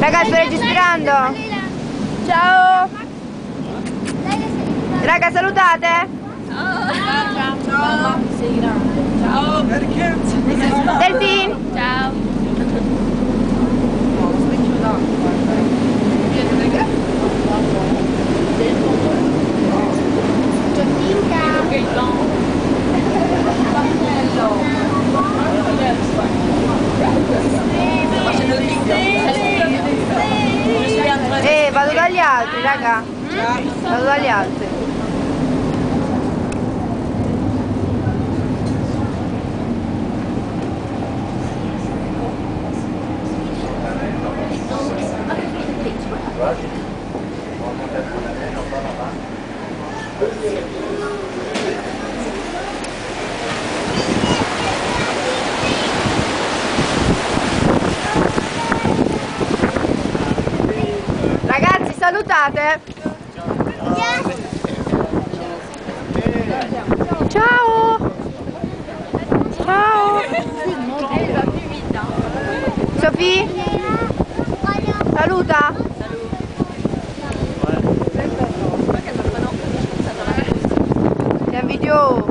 Raga, sto registrando. Ciao. Raga, salutate. Ciao. Ciao. aliati, raga. Sono aliati. Salutate. Ciao. Ciao. Sofì, saluta. Siamo video.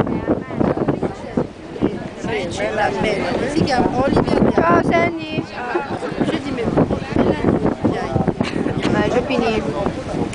Si chiama Olivia Ciao Sandy. company